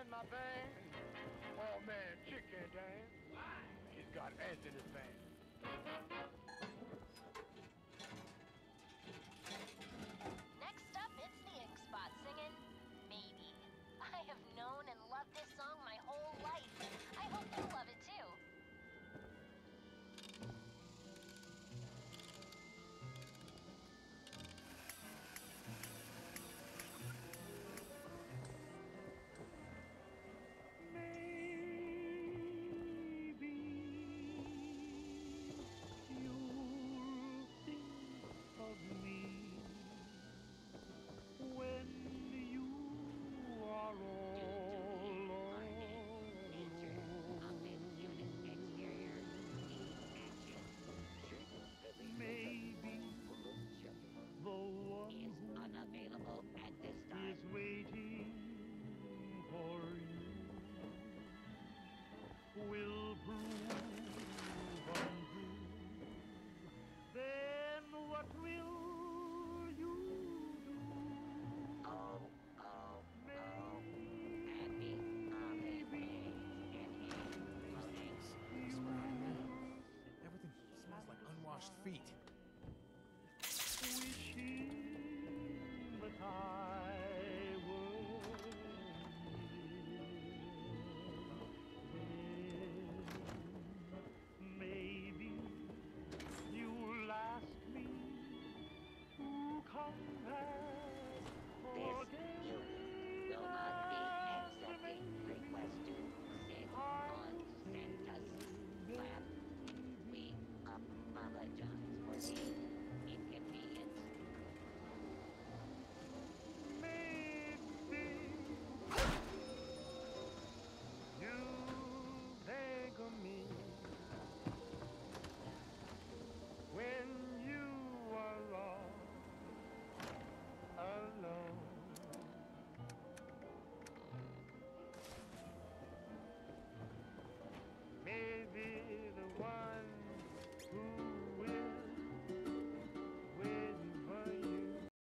in my veins. Oh man, chicken dance. He's got ants in his veins. washed feet.